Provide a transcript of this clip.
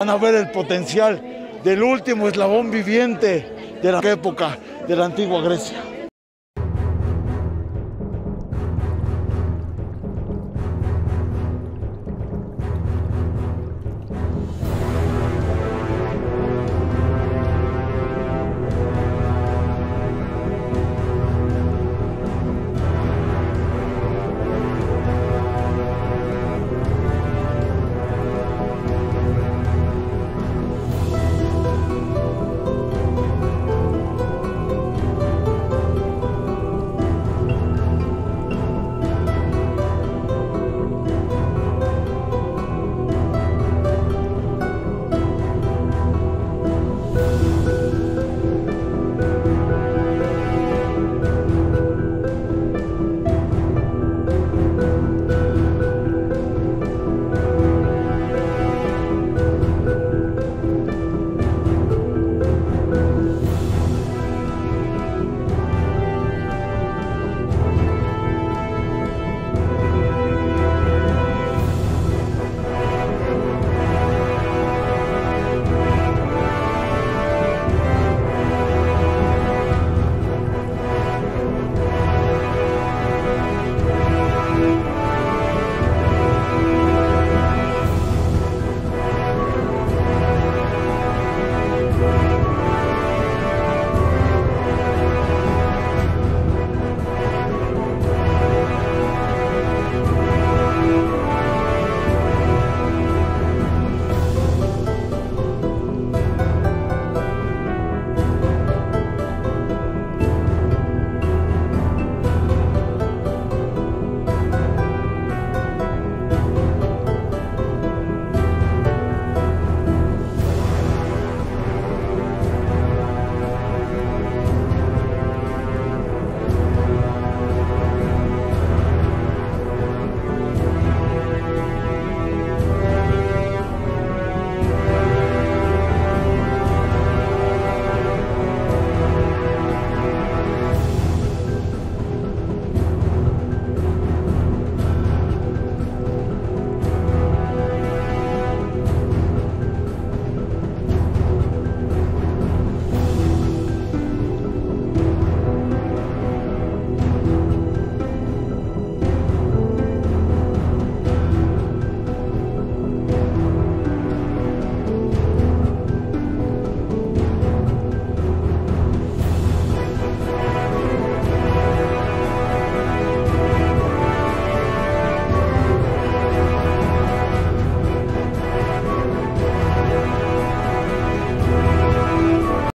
Van a ver el potencial del último eslabón viviente de la época de la antigua Grecia.